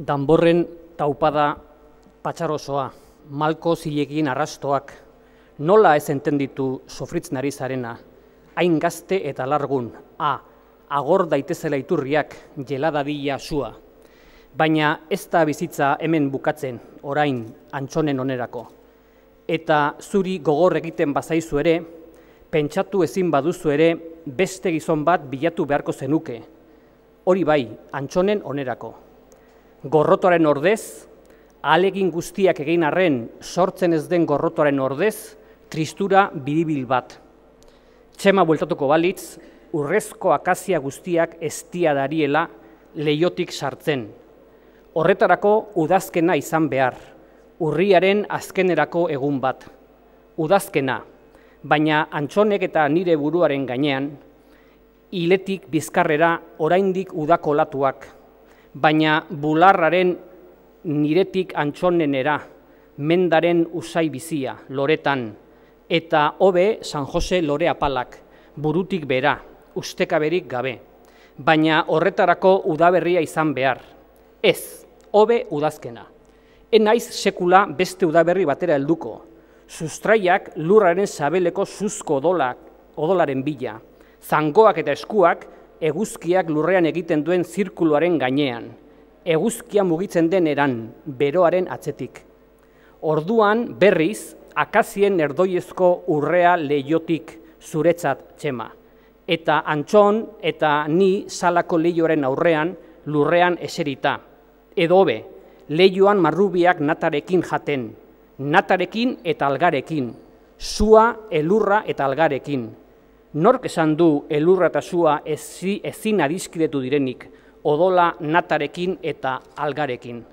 Danborren taupada patxarosoa, malko zilegin arrastoak, nola ez entenditu sofritz nari zarena, hain gazte eta largun, a, agor daitezela iturriak, geladadila sua. Baina ez da bizitza hemen bukatzen, orain, antxonen onerako. Eta zuri gogor egiten bazaizu ere, pentsatu ezin baduzu ere, beste gizon bat bilatu beharko zenuke. Hori bai, antxonen onerako. Gorrotoaren ordez, alegin guztiak egin arren sortzen ez den gorrotoaren ordez, tristura biribil bat. Txema bueltatuko balitz, urrezko akazia guztiak estia dariela leiotik sartzen. Horretarako udazkena izan behar, urriaren azkenerako egun bat. Udazkena, baina antxonek eta nire buruaren gainean, hiletik bizkarrera oraindik udako latuak, baina bularraren niretik antxonenera, mendaren usai bizia, loretan, eta hobe San Jose lore apalak, burutik bera, ustekaberik gabe, baina horretarako udaberria izan behar. Ez, hobe udazkena. Enaiz sekula beste udaberri batera helduko, sustraiak lurraren sabeleko suzko odolak, odolaren bila, zangoak eta eskuak eguzkiak lurrean egiten duen zirkuluaren gainean, eguzkia mugitzen den eran, beroaren atzetik. Orduan berriz, akazien erdoiezko urrea leiotik zuretzat txema. Eta antxon eta ni salako leioaren aurrean lurrean eserita. Edo hobe, leioan marrubiak natarekin jaten, natarekin eta algarekin, sua, elurra eta algarekin. Nork esan du elurra eta sua ezin adizkidetu direnik, odola natarekin eta algarekin.